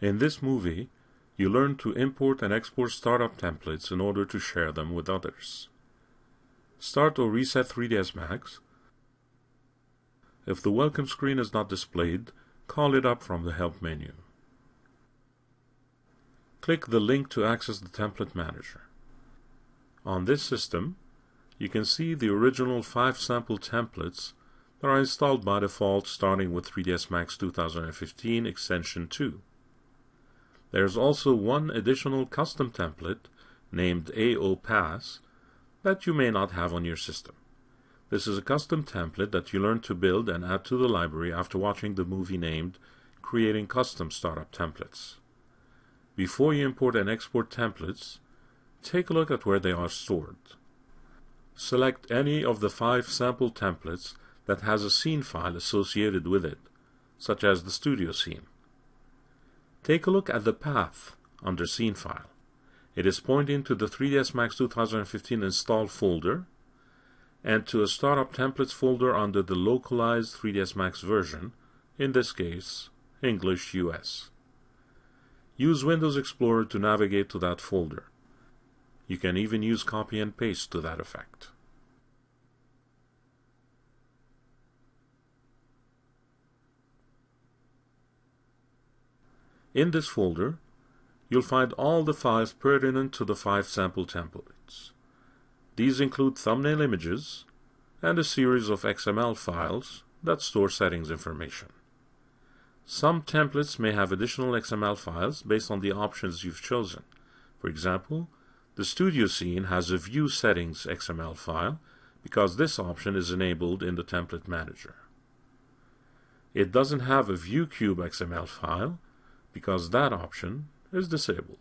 In this movie, you learn to import and export startup templates in order to share them with others. Start or reset 3ds Max. If the welcome screen is not displayed, call it up from the Help menu. Click the link to access the Template Manager. On this system, you can see the original five sample templates that are installed by default starting with 3ds Max 2015 Extension 2. There's also one additional custom template named AO Pass that you may not have on your system. This is a custom template that you learn to build and add to the library after watching the movie named Creating Custom Startup Templates. Before you import and export templates, take a look at where they are stored. Select any of the five sample templates that has a scene file associated with it, such as the studio scene. Take a look at the path under Scene File. It is pointing to the 3ds Max 2015 install folder and to a Startup Templates folder under the localized 3ds Max version, in this case, English US. Use Windows Explorer to navigate to that folder. You can even use copy and paste to that effect. In this folder, you'll find all the files pertinent to the five sample templates. These include thumbnail images and a series of XML files that store settings information. Some templates may have additional XML files based on the options you've chosen. For example, the studio scene has a View Settings XML file because this option is enabled in the Template Manager. It doesn't have a ViewCube XML file because that option is disabled.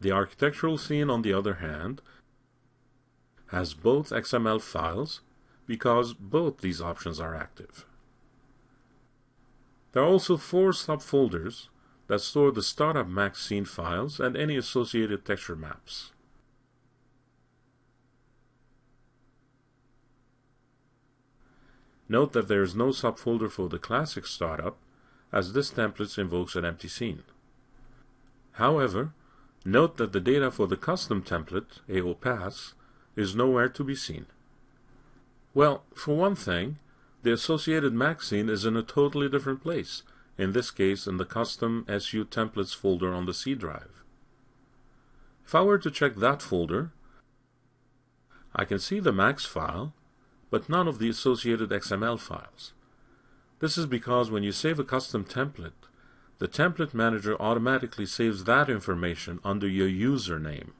The architectural scene, on the other hand, has both XML files because both these options are active. There are also four subfolders that store the Startup Max scene files and any associated texture maps. Note that there is no subfolder for the classic startup, as this template invokes an empty scene. However, note that the data for the custom template, AOPass, is nowhere to be seen. Well, for one thing, the associated Max scene is in a totally different place, in this case in the custom SU templates folder on the C drive. If I were to check that folder, I can see the Max file, but none of the associated XML files. This is because when you save a custom template, the template manager automatically saves that information under your username.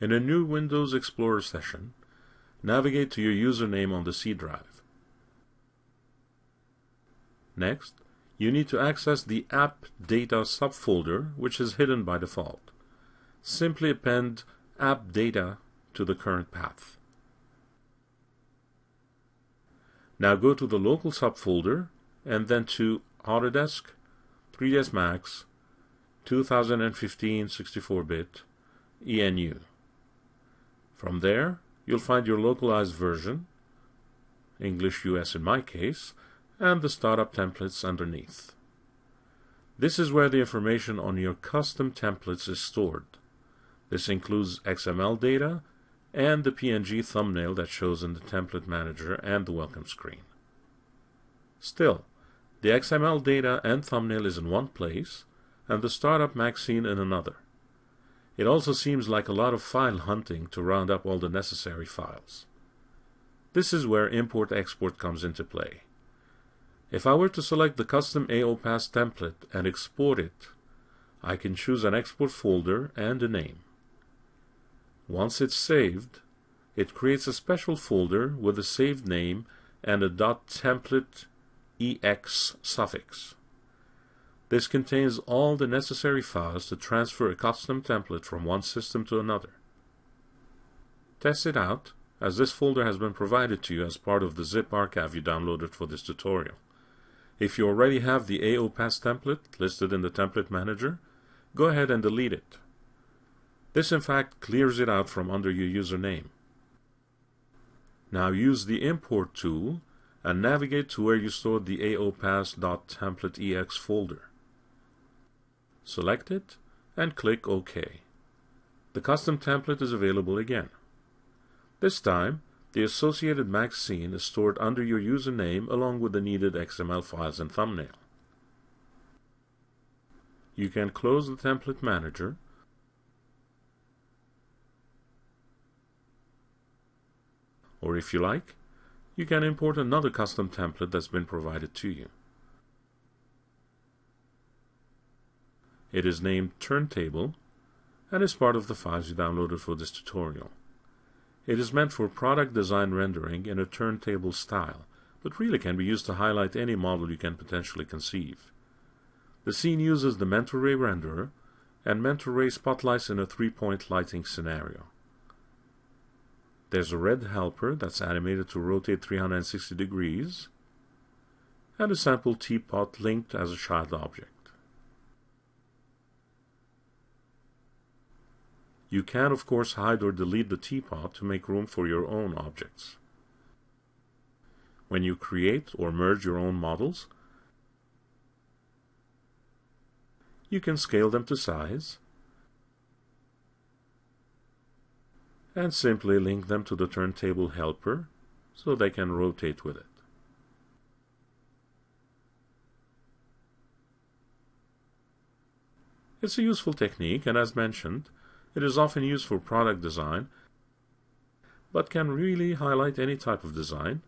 In a new Windows Explorer session, navigate to your username on the C drive. Next, you need to access the app data subfolder, which is hidden by default. Simply append app data to the current path. Now go to the local subfolder and then to Autodesk 3ds Max 2015 64-bit ENU. From there, you'll find your localized version, English US in my case, and the startup templates underneath. This is where the information on your custom templates is stored. This includes XML data and the PNG thumbnail that shows in the template manager and the welcome screen. Still, the XML data and thumbnail is in one place and the startup Max scene in another. It also seems like a lot of file hunting to round up all the necessary files. This is where import-export comes into play. If I were to select the custom AOPass template and export it, I can choose an export folder and a name. Once it's saved, it creates a special folder with a saved name and a .template ex suffix. This contains all the necessary files to transfer a custom template from one system to another. Test it out, as this folder has been provided to you as part of the zip archive you downloaded for this tutorial. If you already have the AOPass template listed in the Template Manager, go ahead and delete it. This in fact clears it out from under your username. Now use the import tool and navigate to where you stored the aopass.templateex folder. Select it and click OK. The custom template is available again. This time, the associated Max scene is stored under your username along with the needed XML files and thumbnail. You can close the template manager or if you like, you can import another custom template that's been provided to you. It is named Turntable and is part of the files you downloaded for this tutorial. It is meant for product design rendering in a turntable style, but really can be used to highlight any model you can potentially conceive. The scene uses the mental ray renderer, and mental ray spotlights in a three-point lighting scenario. There's a red helper that's animated to rotate 360 degrees, and a sample teapot linked as a child object. You can, of course, hide or delete the teapot to make room for your own objects. When you create or merge your own models, you can scale them to size, and simply link them to the turntable helper so they can rotate with it. It's a useful technique and as mentioned, it is often used for product design but can really highlight any type of design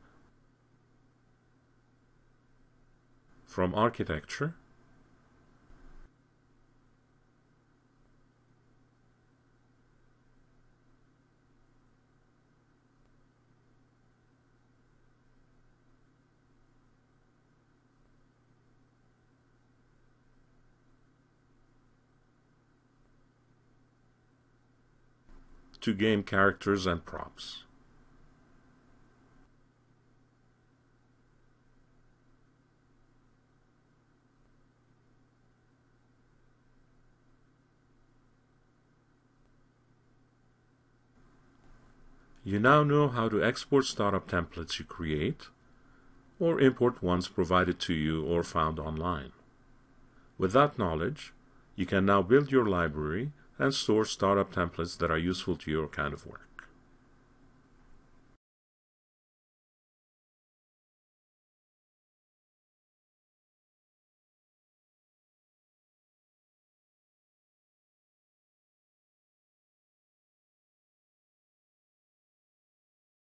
from architecture to game characters and props. You now know how to export startup templates you create or import ones provided to you or found online. With that knowledge, you can now build your library and store startup templates that are useful to your kind of work.